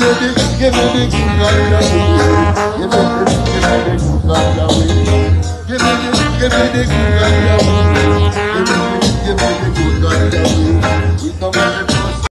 me give me the good right. Give me the, give me the good right. Give me the, give me the good right. Give me the, give me the good right.